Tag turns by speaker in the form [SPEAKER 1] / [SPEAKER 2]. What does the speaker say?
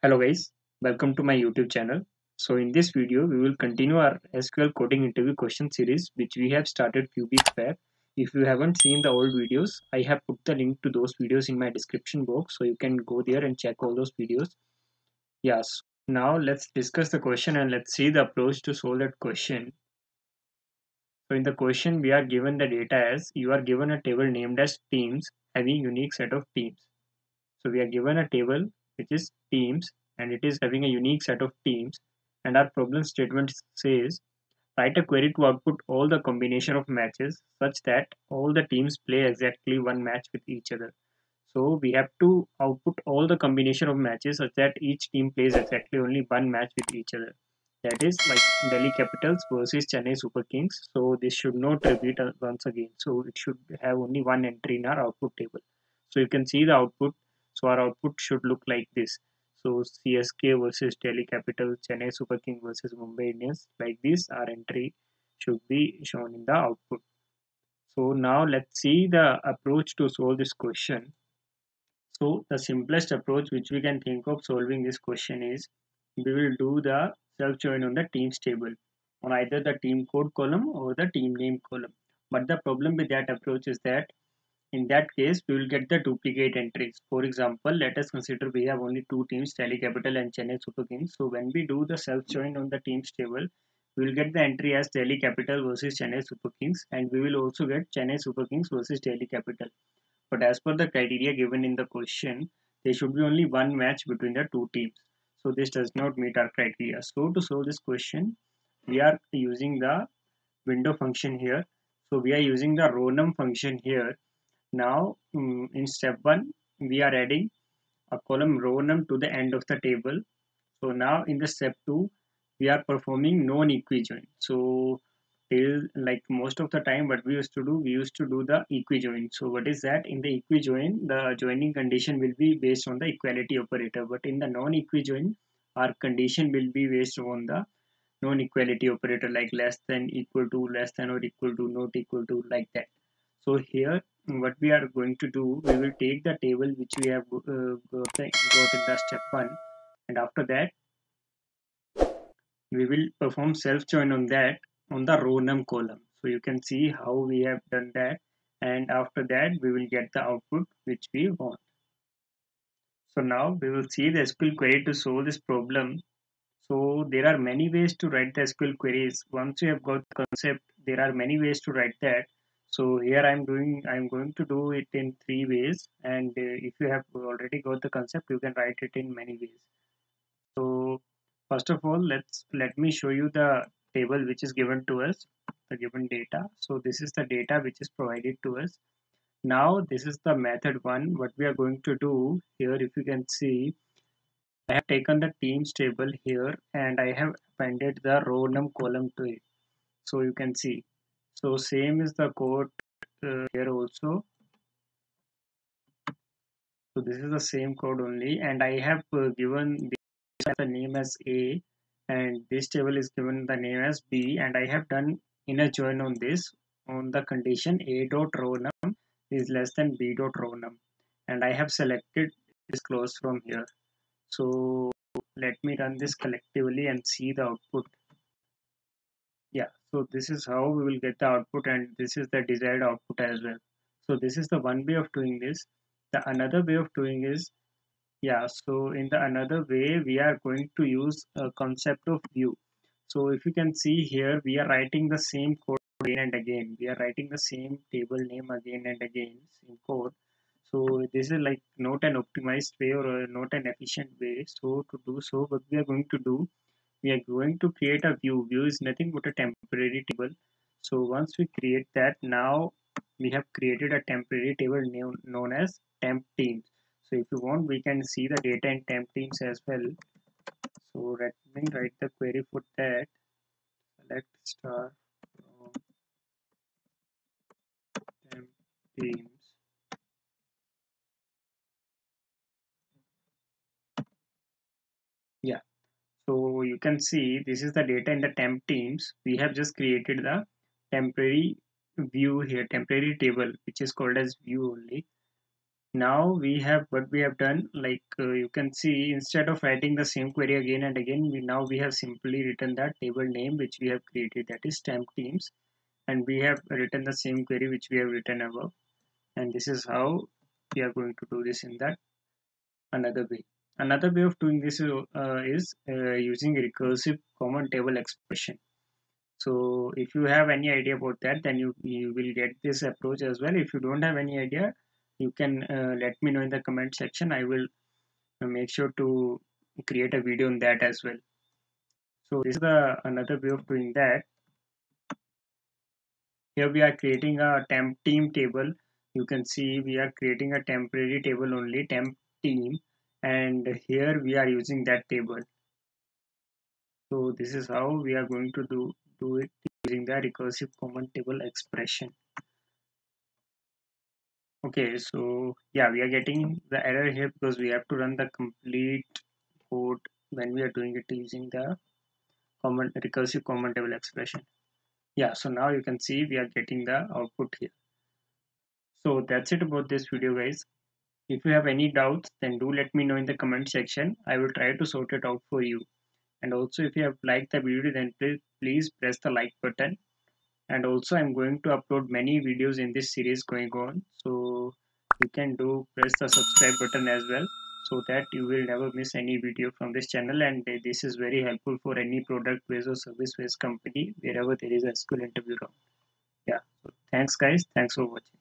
[SPEAKER 1] Hello guys, welcome to my YouTube channel. So in this video, we will continue our SQL coding interview question series which we have started few weeks back. If you haven't seen the old videos, I have put the link to those videos in my description box so you can go there and check all those videos. Yes, now let's discuss the question and let's see the approach to solve that question. So in the question, we are given the data as you are given a table named as teams having unique set of teams. So we are given a table which is teams and it is having a unique set of teams and our problem statement says write a query to output all the combination of matches such that all the teams play exactly one match with each other. So we have to output all the combination of matches such that each team plays exactly only one match with each other that is like Delhi Capitals versus Chennai Super Kings. So this should not repeat once again. So it should have only one entry in our output table. So you can see the output. So our output should look like this. So CSK versus Delhi Capitals, Chennai Super King versus Mumbai Indians. Like this, our entry should be shown in the output. So now let's see the approach to solve this question. So the simplest approach which we can think of solving this question is we will do the self join on the teams table on either the team code column or the team name column. But the problem with that approach is that in that case we will get the duplicate entries. For example, let us consider we have only two teams, Delhi Capital and Chennai Super Kings. So when we do the self join on the teams table, we will get the entry as Delhi Capital versus Chennai Super Kings and we will also get Chennai Super Kings versus Delhi Capital. But as per the criteria given in the question, there should be only one match between the two teams so this does not meet our criteria so to solve this question we are using the window function here so we are using the row num function here now um, in step one we are adding a column row num to the end of the table. So now in the step two we are performing non-equi join so till like most of the time what we used to do we used to do the equi join so what is that? In the equi join the joining condition will be based on the equality operator. But in the non-equi join our condition will be based on the non-equality operator like less than equal to less than or equal to not equal to like that so here what we are going to do we will take the table which we have uh, got, in the step one. And after that we will perform self join on that on the row num column. So you can see how we have done that. And after that we will get the output which we want. So now we will see the SQL query to solve this problem. So there are many ways to write the SQL queries. Once you have got the concept there are many ways to write that so here I'm doing I'm going to do it in three ways. And uh, if you have already got the concept you can write it in many ways. So first of all let's let me show you the table which is given to us the given data. So this is the data which is provided to us. Now this is the method one. What we are going to do here if you can see I have taken the teams table here and I have appended the row num column to it. So you can see so same is the code uh, here also. So this is the same code only. And I have uh, given the name as A and this table is given the name as b and i have done inner join on this. On the condition a dot row num is less than b dot row num. And i have selected this clause from here. So let me run this collectively and see the output yeah so this is how we will get the output and this is the desired output as well. So this is the one way of doing this. The another way of doing is yeah so in the another way we are going to use a concept of view. So if you can see here we are writing the same code again and again. We are writing the same table name again and again same code. So this is like not an optimized way or not an efficient way. So to do so what we are going to do we are going to create a view. View is nothing but a temporary table. So once we create that now we have created a temporary table known as temp teams. So if you want we can see the data in temp teams as well. So let me write the query for that. Select star from temp teams yeah so you can see this is the data in the temp teams. We have just created the temporary view here temporary table which is called as view only. Now we have what we have done like uh, you can see instead of writing the same query again and again we now we have simply written that table name which we have created that is temp teams. And we have written the same query which we have written above. And this is how we are going to do this in that another way another way of doing this is, uh, is uh, using recursive common table expression. So if you have any idea about that then you you will get this approach as well. If you don't have any idea you can uh, let me know in the comment section. I will uh, make sure to create a video on that as well. So this is the another way of doing that. Here we are creating a temp team table. You can see we are creating a temporary table only temp team and here we are using that table. So this is how we are going to do do it using the recursive common table expression. Okay so yeah we are getting the error here because we have to run the complete code when we are doing it using the common recursive common table expression. Yeah so now you can see we are getting the output here. So that's it about this video guys if you have any doubts then do let me know in the comment section. I will try to sort it out for you. And also if you have liked the video then please, please press the like button. And also i'm going to upload many videos in this series going on. So you can do press the subscribe button as well so that you will never miss any video from this channel. And uh, this is very helpful for any product based or service based company wherever there is a SQL interview round. Yeah. So thanks guys. Thanks for watching